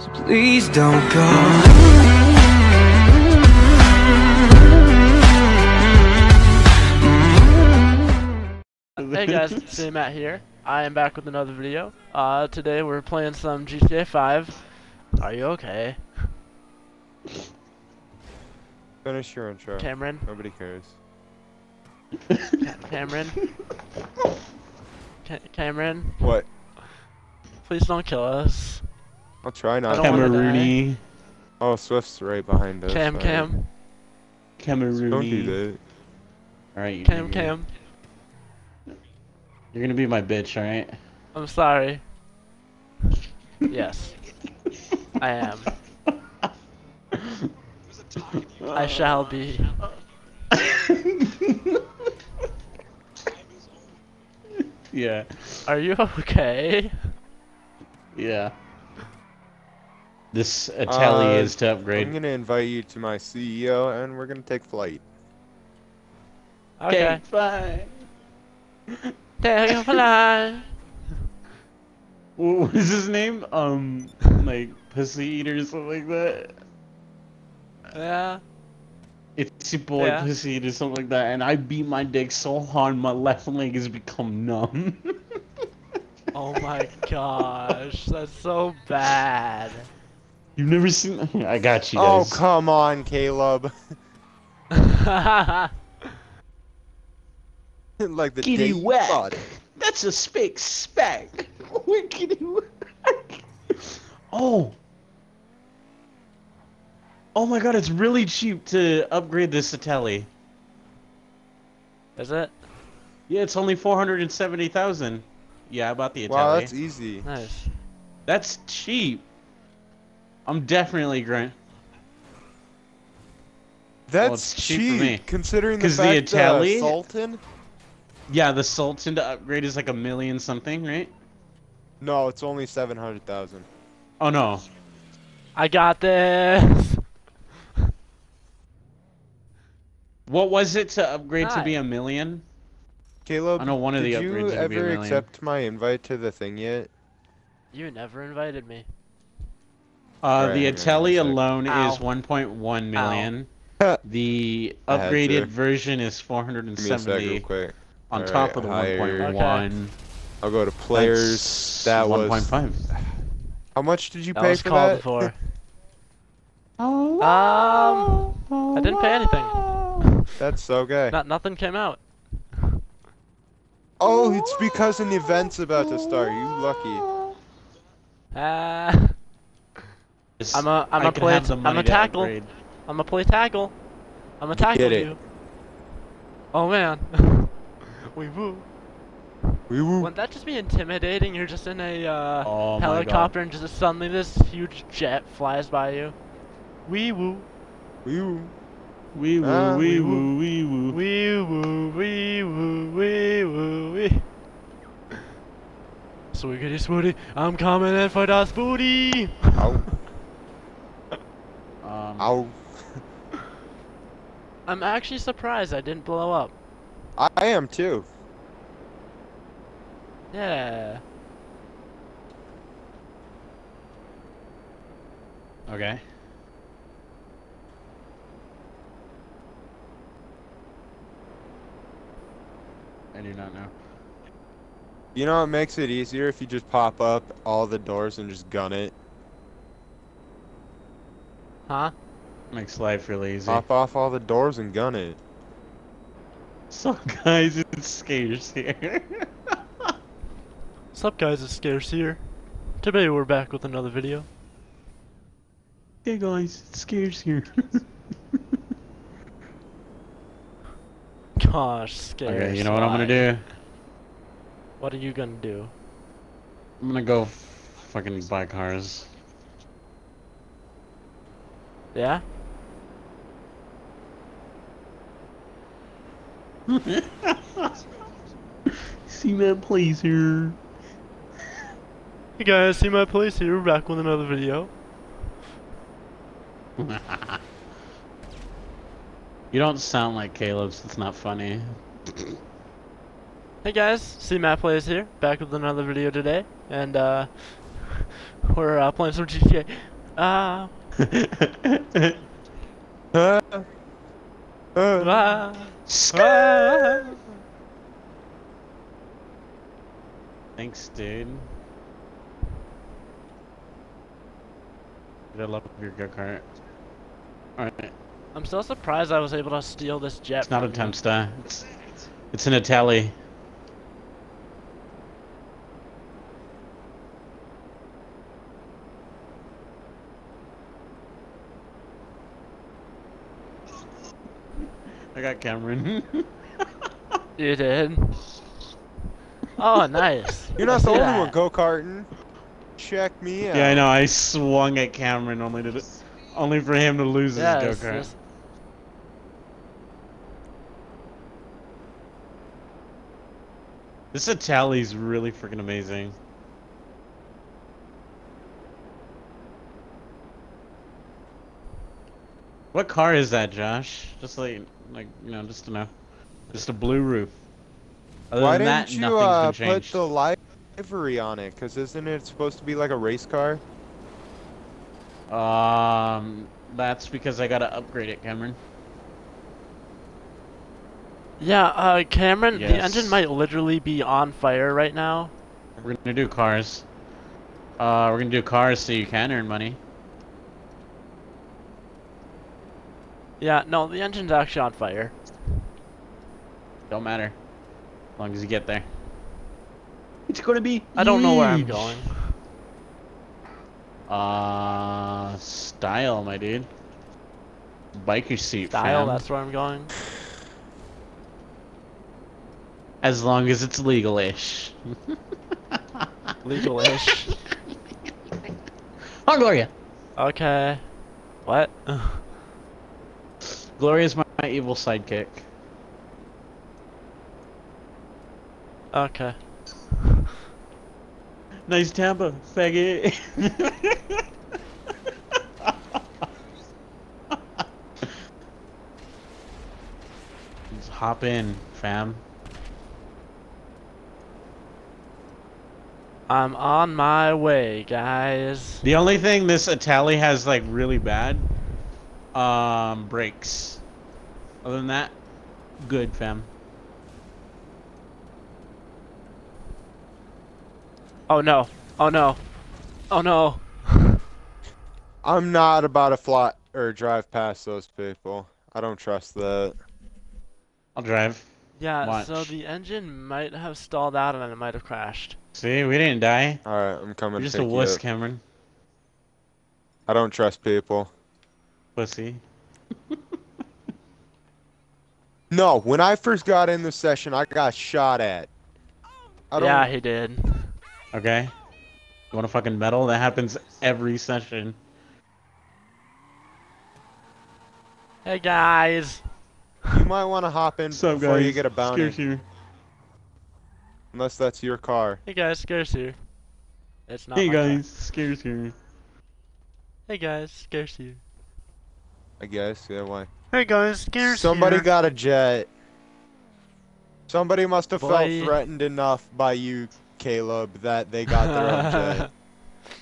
So please don't go. Hey guys, it's Matt here. I am back with another video. Uh, today we're playing some GTA 5. Are you okay, Finish your intro. Cameron? Nobody cares. Cameron? Ca- Cameron? What? Please don't kill us. I'll try not to. wanna. Cameroony. Oh, Swift's right behind us. Cam, Alright. Cam, Cameroony. Don't do that. Alright, you Cam, nigger. Cam. You're gonna be my bitch, alright? I'm sorry. Yes, I am. I shall be. yeah. Are you okay? Yeah. This Itali Uh, is to upgrade. I'm gonna invite you to my CEO, and we're gonna take flight. Okay. fine. Take a fly. What was his name? Um, like pussy eater or something like that. Yeah. It's your boy Yeah. pussy eater something like that, and I beat my dick so hard my left leg has become numb. Oh my gosh, that's so bad. You've never seen? I got you Oh, come on, Caleb. like the Kitty day whack. bought it. That's a spick spack. Wickedy whack. Oh. Oh my god, it's really cheap to upgrade this Itali. Is it? Yeah, it's only 470,000. Yeah, I bought the Wow, that's easy. Nice. That's cheap. I'm definitely grant. That's it's cheap for me. considering the fact Itali- uh, Sultan. Yeah, the Sultan to upgrade is like a million something, right? No, it's only seven hundred thousand. Oh no. I got this. What was it to upgrade to be a million? Caleb, I know one of the upgrades is gonna be a ever accept my invite to the thing yet? You never invited me. Uh, Alright, the hang on Itali one sec. alone Ow. is 1.1 million. Ow. The upgraded to. version is Give me a sec, real 470 quick. on Alright, top of the higher. 1.1. I'll go to players. That's that was 1.5. How much did you That pay was for called that? for. Um, I didn't pay anything. That's okay. Not nothing came out. Oh, it's because an event's about to start. You lucky. Uh, Just- I'm a- I'm I a play- I'm a tackle. upgrade. I'm gonna play tackle. I'm gonna tackle Get it. you. Oh man. we woo. We woo. Wouldn't that just be intimidating? You're just in a uh, Oh helicopter and just suddenly this huge jet flies by you. Wee woo. We woo. Wee woo, Ah, wee wee woo, wee woo. Wee woo, wee woo, wee woo, wee. Swiggity swooty, I'm coming in for that booty. Ow. Um, Ow. I'm actually surprised I didn't blow up. I am too. Yeah. Okay. I do not know. You know, it makes it easier if you just pop up all the doors and just gun it. Huh? Makes life really easy. Pop off all the doors and gun it. So guys, it's scarce here. What's up guys, it's Scarce here. Today we're back with another video. hey guys, it's scarce here. Gosh, Scarce. okay, you know what I'm gonna do? What are you gonna do? I'm gonna go fucking buy cars. Yeah? See that place here. Hey guys, see my place here, we're back with another video. you don't sound like Caleb, so it's not funny. Hey guys, see Matt Plays here, back with another video today, and uh, We're uh, playing some GTA. Ah, Uh. Thanks, dude. I love your go kart. Alright, I'm still surprised I was able to steal this jet. it's not a. Tempesta. It's, it's an Itali. I got Cameron. You did. Oh, nice. You're not I the see only one go karting. Check me out. yeah, I know. I swung at Cameron only to, only for him to lose Yeah, his go kart. just- This Itali's really freaking amazing. What car is that, Josh? Just like, like you know, just to know. Just a blue roof. Other Why than didn't that, you nothing's uh, been put changed. the livery on it? Cause isn't it supposed to be like a race car? Um, that's because I gotta upgrade it, Cameron. Yeah, uh, Cameron, the engine might literally be on fire right now. We're gonna do cars. Uh, we're gonna do cars so you can earn money. Yeah, no, the engine's actually on fire. Don't matter. As long as you get there. It's gonna be. I don't know where I'm going. Uh, style, my dude. Biker seat, Style, fam. that's where I'm going. As long as it's legal-ish. Legal-ish. Oh, Gloria. Okay. What? Gloria's my, my evil sidekick. okay. Nice Tampa, faggot. Just hop in, fam. I'm on my way, guys. The only thing this Itali has like really bad, um, brakes. Other than that, good, fam. Oh no. Oh no. Oh no. I'm not about to fly or drive past those people. I don't trust that. I'll drive. Yeah, so the engine might have stalled out and it might have crashed. See, we didn't die. All right, I'm coming. You're just a pick you wuss. Cameron. I don't trust people. Pussy. No, when I first got in the session, I got shot at. I don't. Yeah, he did. Okay. You want a fucking medal? That happens every session. Hey guys. You might want to hop in Sup, before you get a bounty, Scares here. unless that's your car. Hey guys, Scares here. It's not Hey my car. guys, scares here. Hey guys, Scares here. I guess. Yeah. Why? Hey guys, Scares Somebody here. got a jet. Somebody must have Boy. felt threatened enough by you, Caleb, that they got their own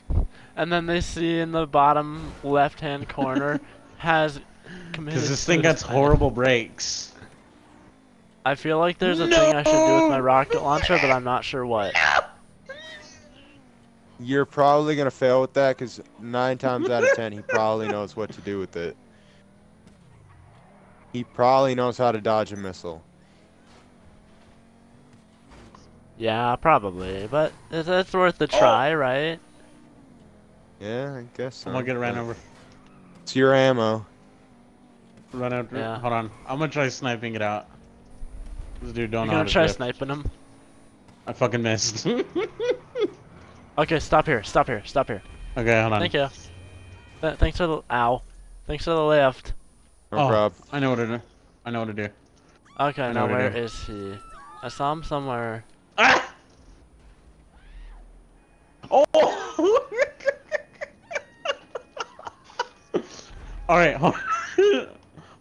jet. and then they see in the bottom left-hand corner has committed Because this thing got suicide. horrible brakes. I feel like there's a thing I should do with my rocket launcher, but I'm not sure what. You're probably gonna fail with that, because nine times out of ten, he probably knows what to do with it. He probably knows how to dodge a missile. Yeah, probably, but it's, it's worth a Oh. try, right? Yeah, I guess so. I'm gonna get ran but over. It's your ammo. Run out. Yeah. Hold on. I'm gonna try sniping it out. This dude don't You're know how gonna try drift. sniping him. I fucking missed. okay, Okay, stop here, stop here, stop here. Okay, hold on. Thank you. Th- thanks for the ow. Thanks for the lift. No Oh. problem. I know what to do. I know what to do. Okay, I know now what to where do. is he? I saw him somewhere. Ah! Oh! All right, hold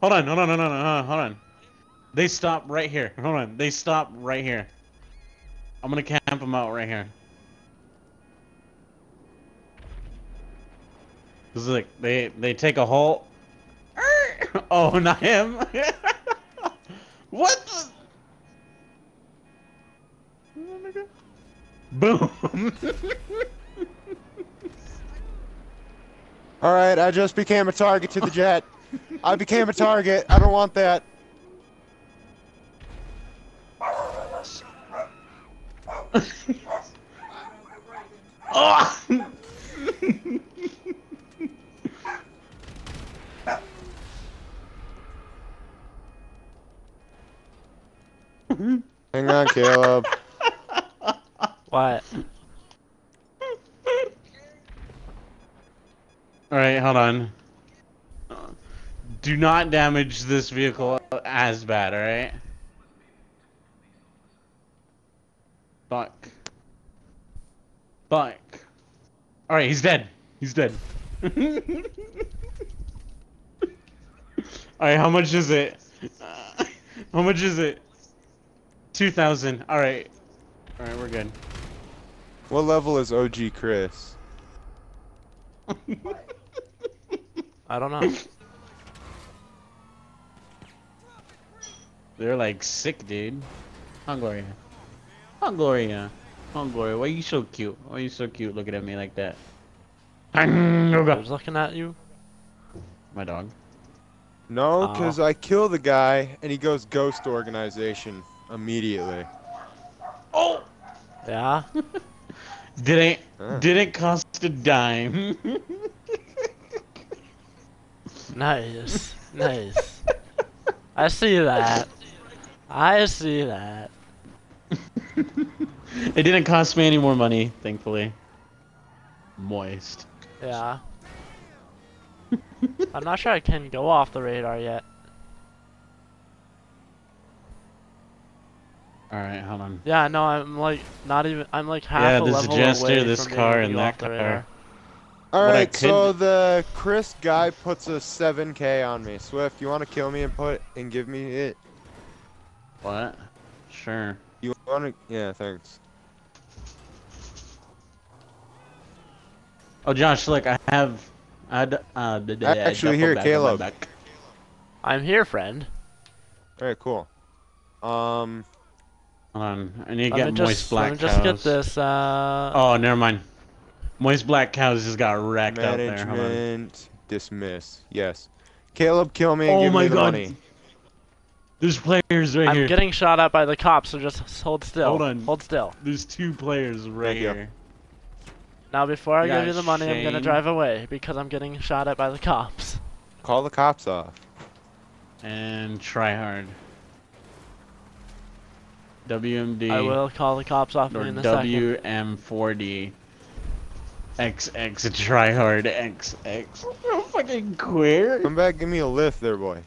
hold on, hold on, hold on, hold on, hold on. They stop right here. Hold on, they stop right here. I'm gonna camp them out right here. Cause like they they take a halt. Oh, not him. what? The... Boom. All right, I just became a target to the jet. I became a target. I don't want that. oh! Hang on, Caleb. What? Alright, hold on. Do not damage this vehicle as bad, alright? Fuck. Fuck. Alright, he's dead. He's dead. Alright, how much is it? Uh, how much is it? 2,000. Alright. Alright, we're good. What level is OG Chris? I don't know. They're like sick, dude. Hongoria. Hongoria. Hongoria, why are you so cute? Why are you so cute looking at me like that? Who's looking at you? My dog. No, Oh. because I kill the guy and he goes ghost organization immediately. Oh! Yeah? Didn't Huh. didn't cost a dime. Nice. Nice. I see that. I see that. it didn't cost me any more money, thankfully. Moist. Yeah. I'm not sure I can go off the radar yet. Alright, hold on. Yeah, no, I'm like not even. I'm like half Yeah, a this level Jester, away this from car, getting and you that off car. radar. All What I so the Chris guy puts a 7k on me. Swift, you want to kill me and put and give me it? What? Sure. You want to? Yeah, thanks. Oh, Josh, look, I have. I'd, uh, the, the, Actually, here, bag on my Caleb. back. I'm here, friend. All right, cool. Um, Hold on, I need to get moist just black let me just get this. Uh, Oh, never mind. Moist black cows just got wrecked out there. Hold on. management dismiss. Yes. Caleb, kill me and Oh give my me the God. money. There's players right I'm here. getting shot at by the cops, so just hold still. Hold on. Hold still. There's two players right Thank you. here. Now, before I You give you the money, I'm gonna drive away because I'm getting shot at by the cops. Call the cops off. And try hard. WMD I will call the cops off or me in a second. WM40 XX try hard XX. So fucking queer. Come back, give me a lift, there, boy.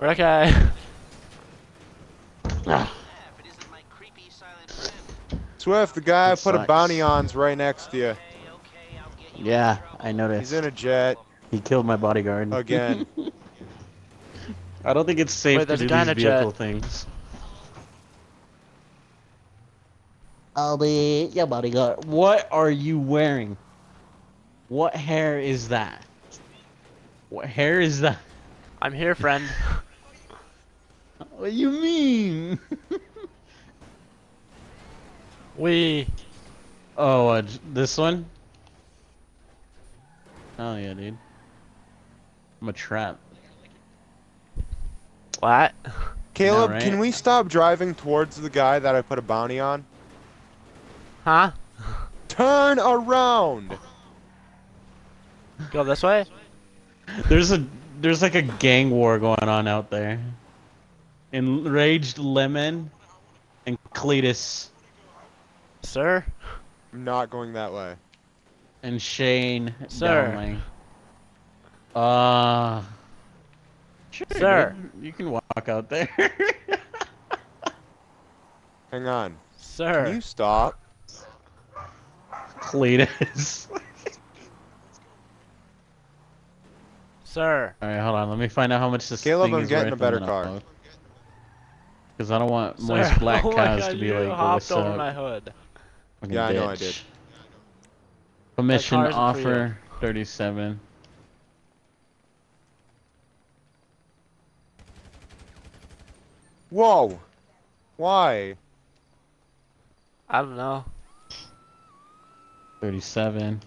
Okay. Swift, the guy I That put a bounty on's right next to you. Yeah, I noticed. He's in a jet He killed my bodyguard. again. I don't think it's safe Wait, to do a these in a jet. vehicle things. I'll be your bodyguard. What are you wearing? What hair is that? What hair is that? I'm here, friend. What do you mean? We. oh, uh, this one? Oh yeah, dude. I'm a trap. What? Caleb, right? can we stop driving towards the guy that I put a bounty on? Huh? Turn around! Go this way? There's a there's like a gang war going on out there. Enraged Lemon and Cletus Sir? I'm not going that way. and Shane Sir. Downling. Uh sure, Sir. dude, you can walk out there. Hang on. Sir. Can you stop? Cletus. Sir. All right, hold on. Let me find out how much this Caleb, thing I'm is getting worth a better and then car. I'll- Cause I don't want Sir. moist black oh cows God, to be you like, hopped "What's over up?" my hood. Fucking Yeah, I know I did. Permission car isn't for you. offer 37. Whoa! Why? I don't know. 37.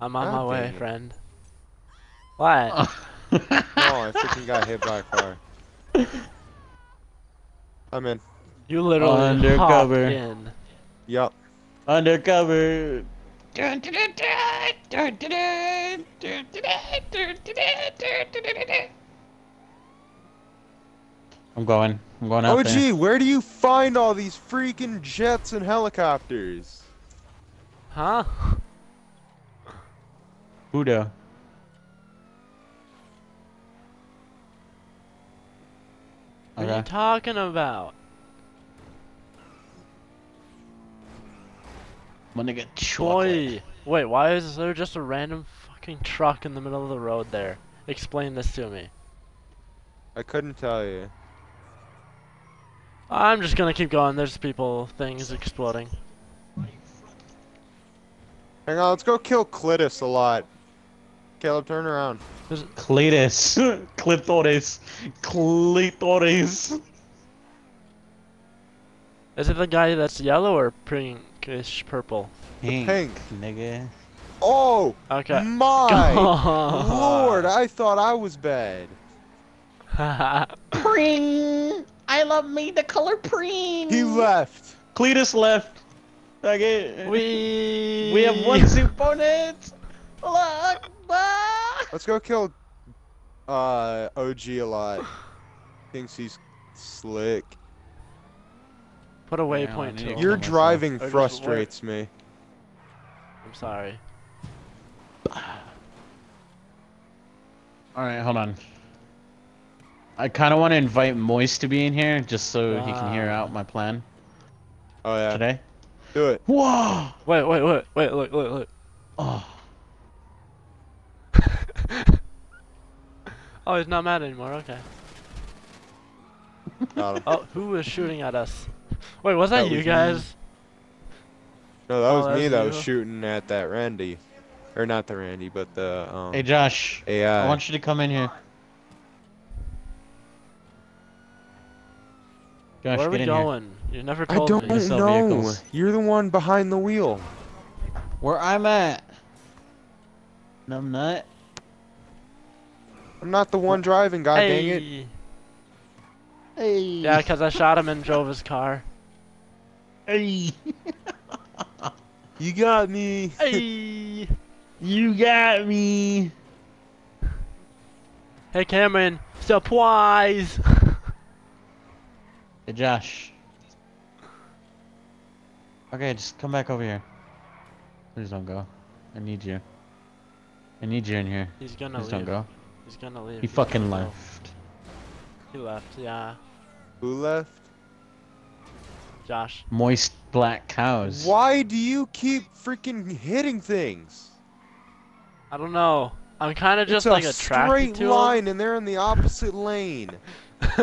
I'm on God my way, it. friend. What? oh, I freaking got hit by a car. I'm in. You literally Undercover. hopped in. Yup. Undercover. I'm going. I'm going out Oh, there. gee, where do you find all these freaking jets and helicopters? Huh? Budo. What are you talking about? I'm gonna get chocolate. Boy. Wait, why is there just a random fucking truck in the middle of the road there? Explain this to me. I couldn't tell you. I'm just gonna keep going. There's people, things exploding. Hang on, let's go kill Clitus a lot. Caleb, turn around. There's Cletus. Clitoris. Clitoris. Is it the guy that's yellow or pinkish purple? Pink, pink. nigga. Oh! Okay. My lord, I thought I was bad. Pring! I love me the color pring! He left. Cletus left. Okay. we we have one opponent. Look! ah! Let's go kill uh OG a lot. Thinks he's slick. Put a waypoint need too. to Your driving Or frustrates me. I'm sorry. All right, hold on. I kind of want to invite Moist to be in here just so he can hear Ah. out my plan Oh yeah. today. Do it. Whoa! Wait, wait, wait, wait, look, look, look. Oh, oh, he's not mad anymore. Okay. Got him. Oh, who was shooting at us? Wait, was that, That you was me. guys? No, that Oh, was me that's that was shooting at that Randy. Or not the Randy, but the um hey Josh, AI. I want you to come in here. Josh, Where are get we in here. going? You never I told don't me. sell know. vehicles. You're the one behind the wheel. Where I'm at. Numbnut. I'm not I'm not the one driving, god dang it. Hey. Hey! Yeah, because I shot him and drove his car. Hey, You got me. Hey. you got me. Hey, Cameron. Surprise. Hey Josh. Okay, just come back over here. Please don't go. I need you. I need you in here. He's gonna Please leave. don't go. He's gonna leave. He He's fucking gonna go. left. He left. Yeah. Who left? Josh. Moist black cows. Why do you keep freaking hitting things? I don't know. I'm kind of just it's like a attracted straight to line, and they're in the opposite lane. him.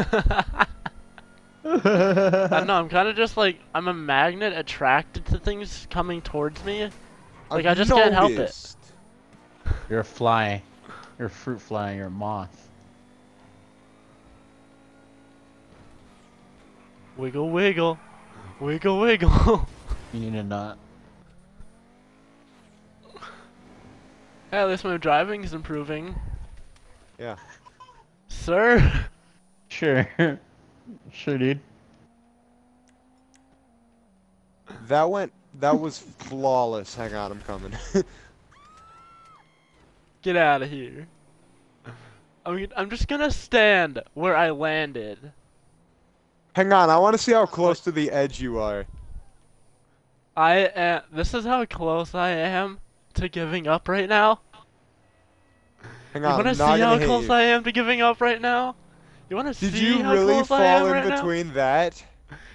I know. I'm kind of just like I'm a magnet attracted to things coming towards me. Like, I I've just can't help it. You're a fly. You're a fruit fly. You're a moth. Wiggle, wiggle, wiggle, wiggle. You need a nut. hey, at least my driving is improving, Yeah. sir. Sure. sure, dude. That went. That was flawless. Hang on, I'm coming. Get out of here. I'm, I'm just gonna stand where I landed. Hang on, I want to see how close to the edge you are. I am. This is how close I am to giving up right now. Hang You on, wanna I'm see not how close you. I am to giving up right now? You wanna Did see you how really close I am fall in between that?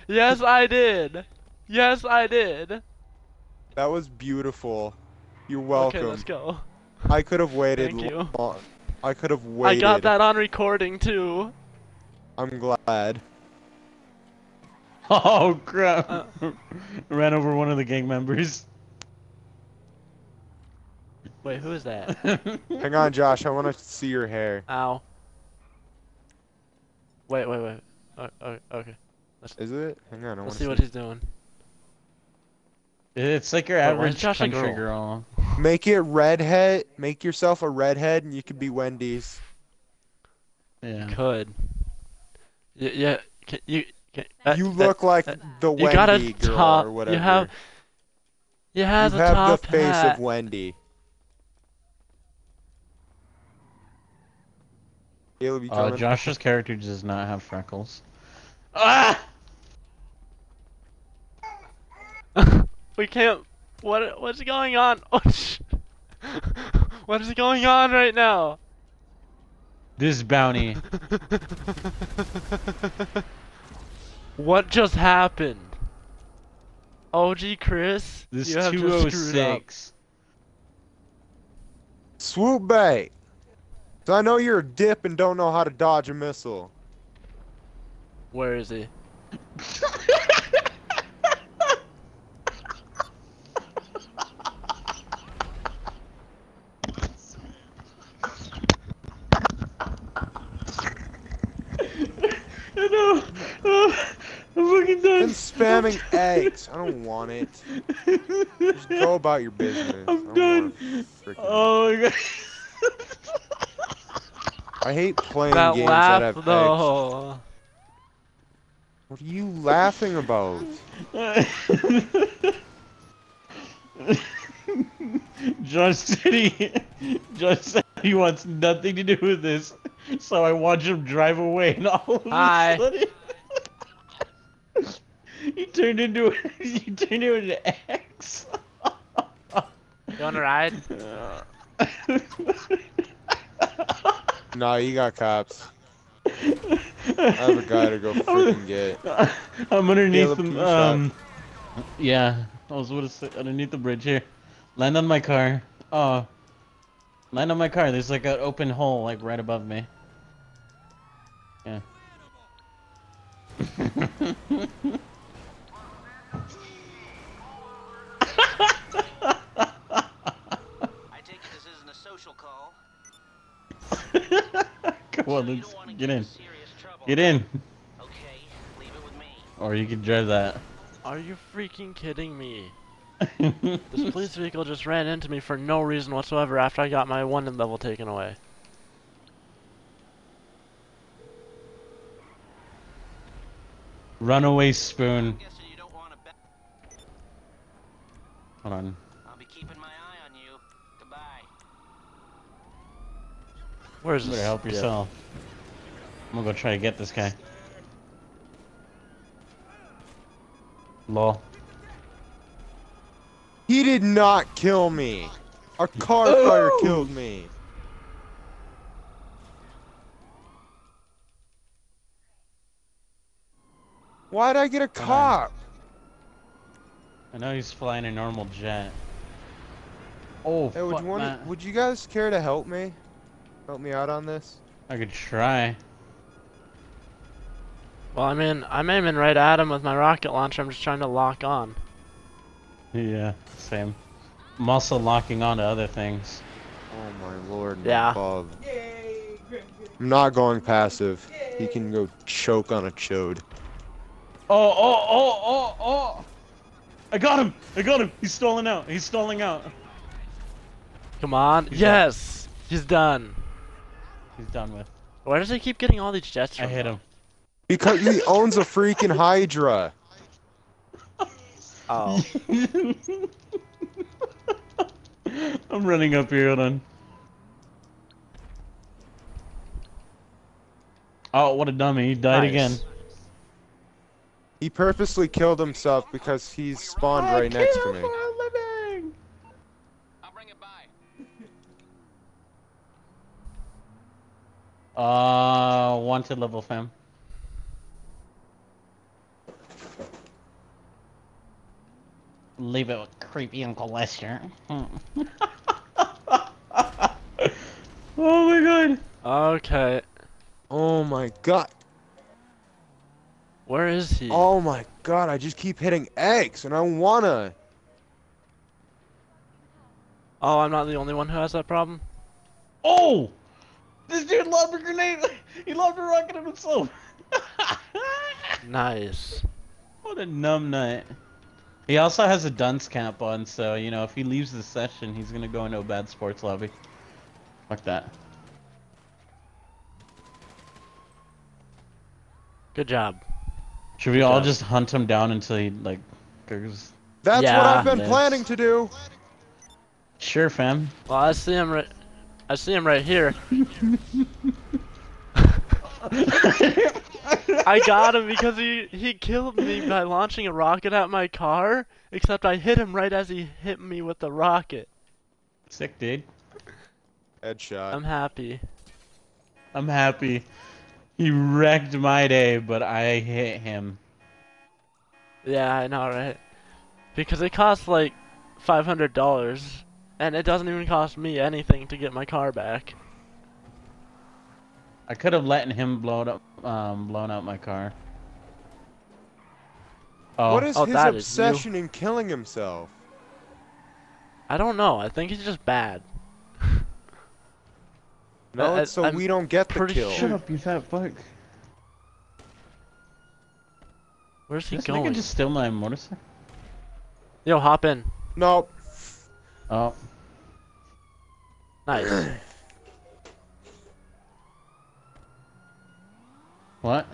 Yes, I did. Yes, I did. That was beautiful. You're welcome. Okay, let's go. I could have waited. Thank you. lo- I could have waited. I got that on recording too. I'm glad. Oh crap! Uh. Ran over one of the gang members. Wait, who is that? Hang on, Josh. I want to see your hair. Ow. Wait, wait, wait. Oh, oh, okay. Is it? Hang on. I Let's to see what he's doing. It's like your Wait, why is average Josh country girl? girl. Make it redhead. Make yourself a redhead, and you could be Wendy's. Yeah. Could. Y- yeah. Can, you. Can, uh, you uh, look like uh, the you Wendy got a girl top- or you whatever. have You have you the have top the face hat. of Wendy. Caleb, you Uh. Josh's character does not have freckles. Ah! we can't. What? What's going on? Sh- what is going on right now? This bounty. What just happened? OG Chris, This you have just screwed up. 206. Swoop bait. So I know you're a dip and don't know how to dodge a missile. Where is he? no, oh, I'm fucking And done. spamming eggs. I don't want it. Just go about your business. I I'm done. wanna Oh my god. I hate playing That games that have laugh eggs. What are you laughing about? Josh said he, Josh said he wants nothing to do with this, so I watch him drive away, and all of Hi. a sudden, he turned into you turned into an X. You wanna ride? Nah, you got cops. I have a guy to go freaking get. I'm underneath Caleb, the you shot? um. Yeah, I was gonna say underneath the bridge here. Land on my car. Oh. Land on my car. There's like an open hole like right above me. Yeah. I take it this isn't a social call. Come on, You let's don't wanna get get in. Get in. Okay, leave it with me. Or you can drive that. Are you freaking kidding me? This police vehicle just ran into me for no reason whatsoever after I got my one level taken away. Runaway spoon. Guessing you don't want to bet. Hold on. I'll be keeping my eye on you. Goodbye. Where's You this? better help Yeah. yourself. I'm gonna go try to get this guy. Lol. He did not kill me. A car oh! fire killed me. Why'd I get a cop? I know he's flying a normal jet. Oh, Hey, would fuck, you want Matt. would you guys care to help me? Help me out on this? I could try. Well, I mean, I'm aiming right at him with my rocket launcher. I'm just trying to lock on. Yeah, same. I'm also locking on to other things. Oh my lord Yeah. above. I'm not going passive. He can go choke on a chode. Oh, oh, oh, oh, oh! I got him! I got him! He's stalling out! He's stalling out! Come on. He's yes! He's done. He's done with. Why does he keep getting all these jets I hit him. Because he owns a freaking Hydra. Oh. I'm running up here, hold on. Oh, what a dummy. He died Nice. again. He purposely killed himself because he's spawned right next to me. Uh, wanted level fam. Leave it with creepy Uncle Lester. Hmm. oh my god. Okay. Oh my god. Where is he? Oh my god, I just keep hitting X and I wanna. Oh, I'm not the only one who has that problem. Oh! This dude lobbed a grenade! He lobbed a rocket at himself! Nice. what a numb nut. He also has a dunce cap on, so, you know, if he leaves the session, he's gonna go into a bad sports lobby. Fuck that. Good job. Should we all job. just hunt him down until he, like, goes... That's what I've been planning to do. Sure, fam. Well, I see him right. I see him right here. I got him because he he killed me by launching a rocket at my car. Except I hit him right as he hit me with the rocket. Sick, dude. Headshot. I'm happy. I'm happy. He wrecked my day, but I hit him. Yeah, I know, right? Because it costs like five hundred dollars, and it doesn't even cost me anything to get my car back. I could have let him blow up, um, blown out my car. Oh, what is Oh, his that is you. obsession in killing himself? I don't know. I think he's just bad. No, I- so I'm we don't get the pretty kill. sure- up, you fat fuck. Where's he This going? nigga just steal my motorcycle? Yo, hop in. Nope. Oh, Nice. what?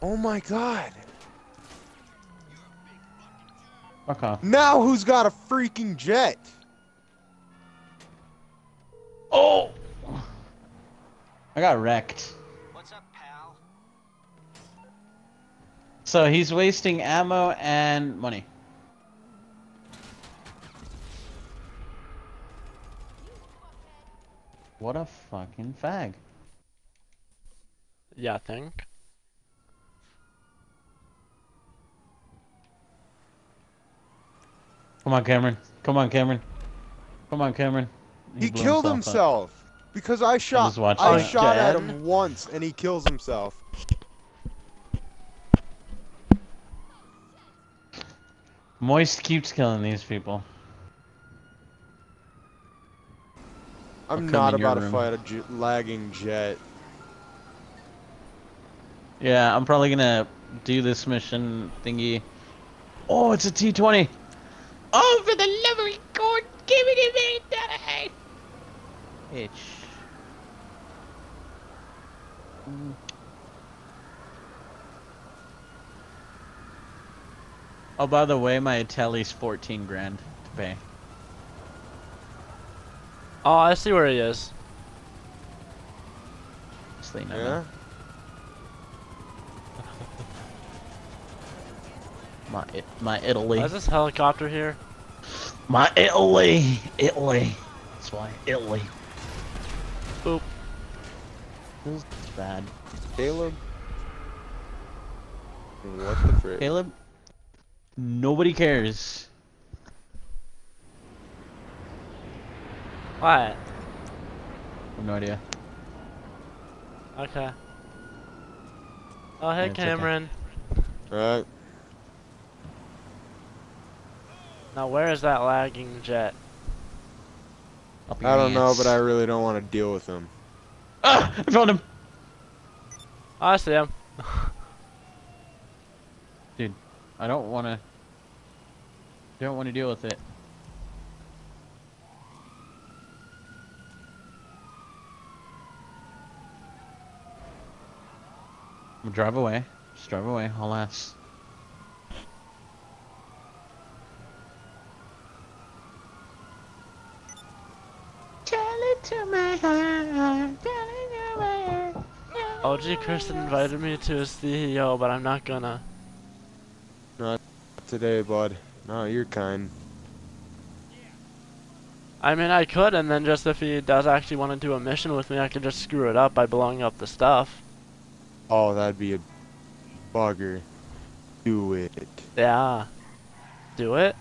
Oh my god. Fuck off. Now who's got a freaking jet? Oh! I got wrecked. What's up, pal? So he's wasting ammo and money. What a fucking fag. yeah, I think. Come on, Cameron. Come on, Cameron. Come on, Cameron. He, blew killed up. himself because I shot. just watched I that. shot at him once and he kills himself. Moist keeps killing these people. I'm not about to room. fight a j- lagging jet. Yeah, I'm probably gonna do this mission thingy. Oh, it's a T20. Oh, for the love of God, give it to me, Daddy! Itch. Oh, by the way, my telly's 14 grand to pay. Oh, I see where he is. Just letting Yeah. My my Itali. Why is this helicopter here? My Itali, Itali. That's why Itali. Boop. This is bad. Caleb. What the frick? Caleb, nobody cares. What? I have no idea. Okay. Oh, hey, It's okay. Cameron. Right. Now, where is that lagging jet? I don't know, but I really don't want to deal with him. Ah! I found him. Oh, I see him. Dude, I don't want to. Don't want to deal with it. I'm drive away. Just drive away. I'll ass. Tell it to my heart, tell it to my heart. OG Chris invited me to his CEO, but I'm not gonna. Today, bud. No, you're kind. I mean, I could, and then just if he does actually want to do a mission with me, I could just screw it up by blowing up the stuff. Oh, that'd be a bugger. Do it. Yeah. Do it?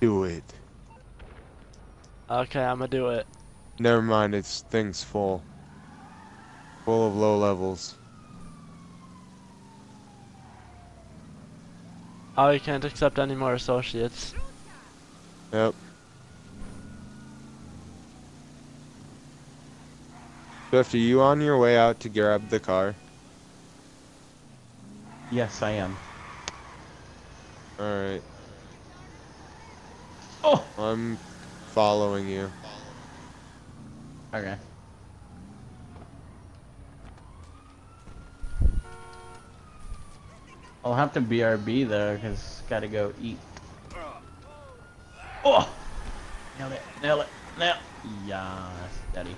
Do it. Okay, I'm gonna do it. Never mind, it's things full. Full of low levels. Oh, you can't accept any more associates. Yep. Swift, are you on your way out to grab the car? Yes, I am. Alright. Oh! I'm following you. Okay. I'll have to BRB though, cause gotta go eat. Oh! Nail it, nail it, nail Yeah, steady.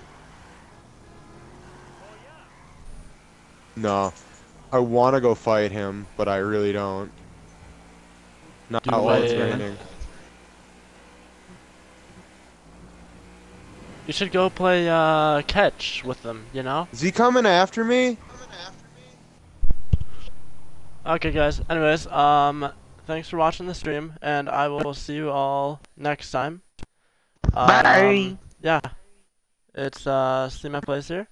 No. I want to go fight him, but I really don't. Not Do while it's raining. You should go play uh, catch with them, you know? Is he coming after me? Okay, guys. Anyways, um, thanks for watching the stream, and I will see you all next time. Um, Bye. Yeah. It's, uh, see my place here.